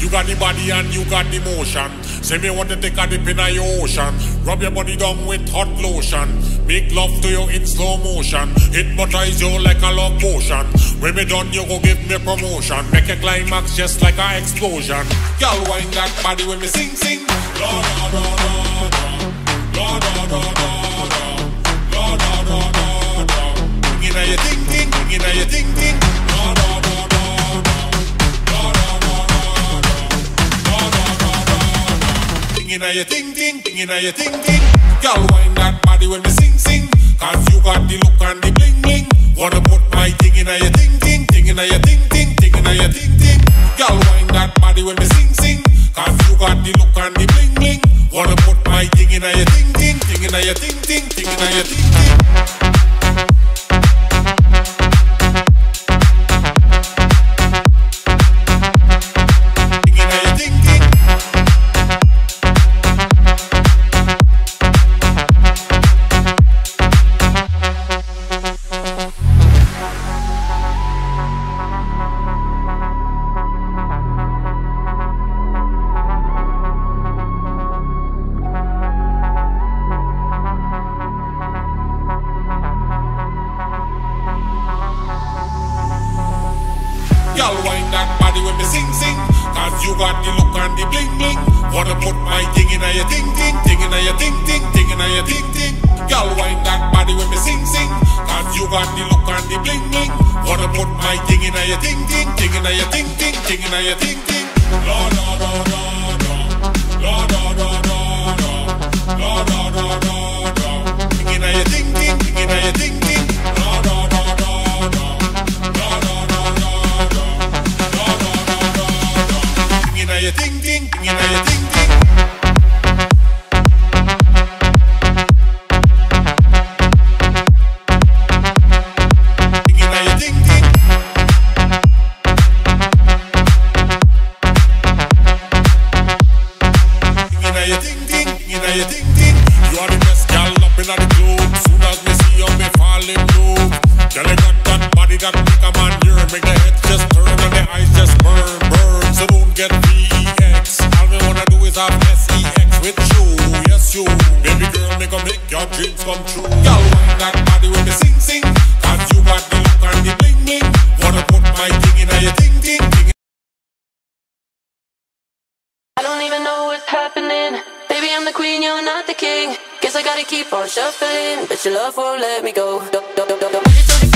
You got the body and you got the motion. Say me want to take a dip in your ocean. Rub your body down with hot lotion. Make love to you in slow motion. Hypnotize you like a love potion. When me done, you go give me promotion. Make a climax just like an explosion. Girl, wind that body when me sing, sing. La da da da da. La da da da. La da da da da. Bring it your ting ting, bring it your ting ting. Bring your ting ting, bring it your ting ting. Girl, wind that body when me sing, sing. Cause you got the look and the bling bling. Wanna put my thing in your ting ting, ting in your ting ting, ting in your ting ting. Girl, wind that body when me sing, sing. Cause you got the look and the bling bling. Wanna put my thing in your ting ting, ting in your ting ting, ting in your ting ting. Y'all wind that body when me sing sing. Cause you got the look and the bling bling. Wanna put my thing in your ting ting Ting in your ting ting Ting in your ting ting. Y'all wind that body when me sing sing. Cause you got the look and the bling bling. Wanna put my thing in your ting ting Ting in your ting ting Ting in your ting ting. La da da da da. La da da da da. La da da da da. Ting in your ting ting Ting in your ting Girl, you got body that make a man yearn. Make the head just turn and the eyes just burn, All me wanna do is have SEX with you, yes you. Baby girl, gon' make your dreams come true. That body when sing, sing. Cause you got the look and the bling, bling. Wanna put my in your ting, ting, ting. I don't even know what's happening. Baby, I'm the queen, you're not the king. Guess I gotta keep on shuffling, but your love won't let me go. Do, do, do,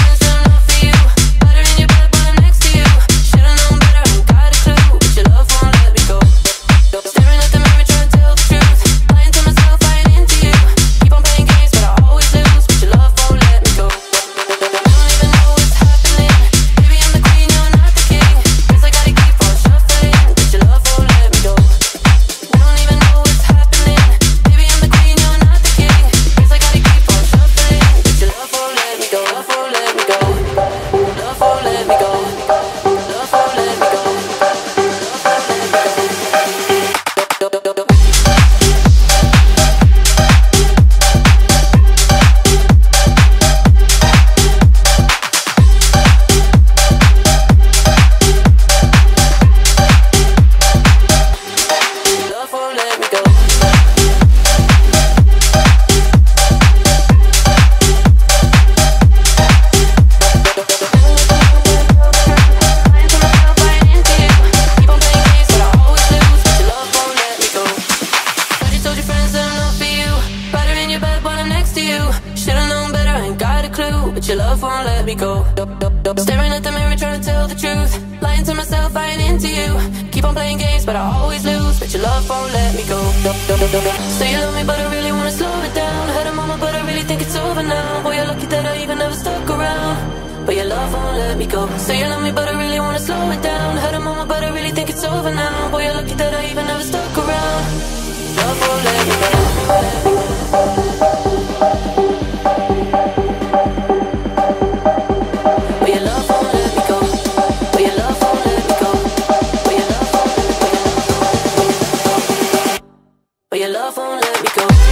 on but I always lose. But your love won't let me go. Say you love me, but I really wanna slow it down. Had a mama, but I really think it's over now. Boy, you're lucky that I even ever stuck around. But your love won't let me go. Say you love me, but I really wanna slow it down. Had a mama, but I really think it's over now. Boy, you're lucky that I even ever stuck around. Let me go.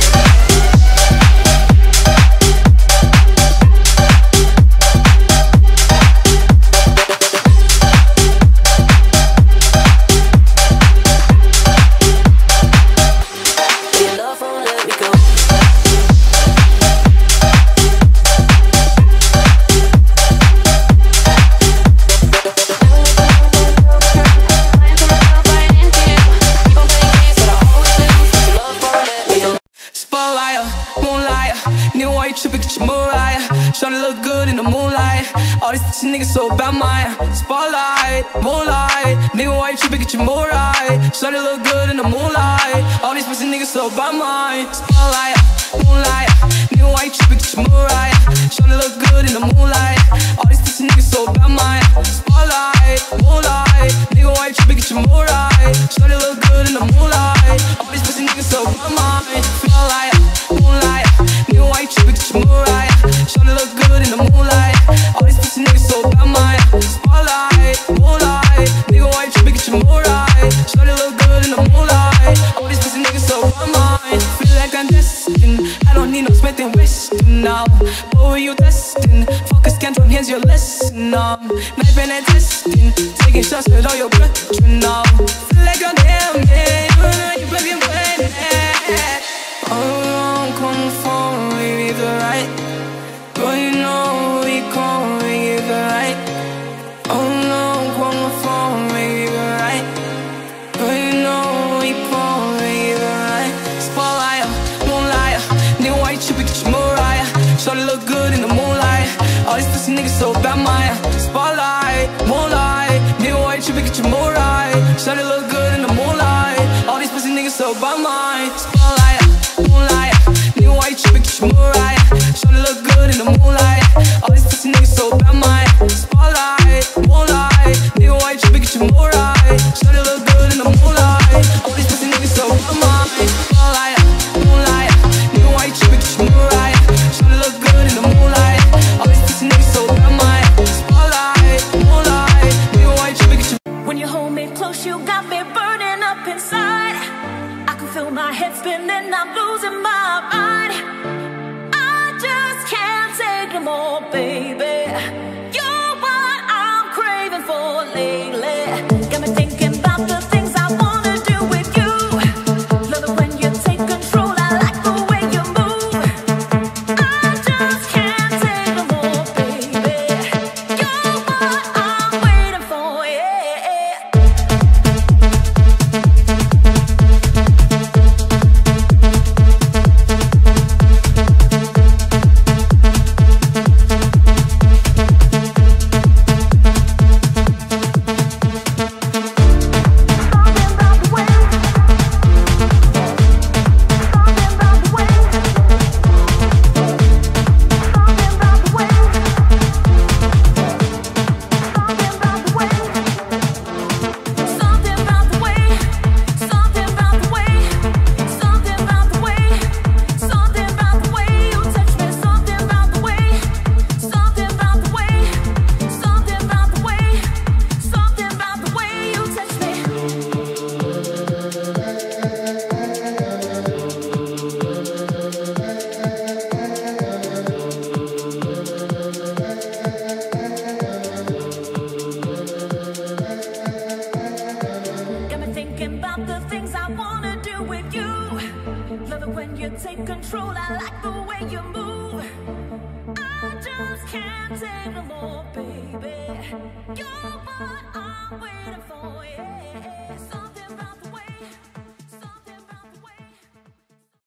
Shawty look good in the moonlight. All these niggas so about my spotlight, moonlight. Nigga, why you tripping? Get your more right. Shawty look good in the moonlight. All these pussy niggas so about my spotlight, moonlight. Nigga, why you tripping? Get your more right. Shawty look good in the moonlight. You testing? Focus can from here's your lesson um. now. Knifing and testing, taking shots with all your brethren now. Bad, my spotlight, moonlight, nigga why you get your Mariah. Shawty look good in the moonlight. All these pussy niggas so bad, my spotlight, moonlight, nigga why you get your Mariah. Shawty look good in the moonlight. All these pussy niggas so bad, my spotlight, moonlight, nigga why you get your Mariah. Shawty look good in the moonlight. More, baby. With you. Love it when you take control. I like the way you move. I just can't take no more, baby. You're what I'm waiting for, yeah.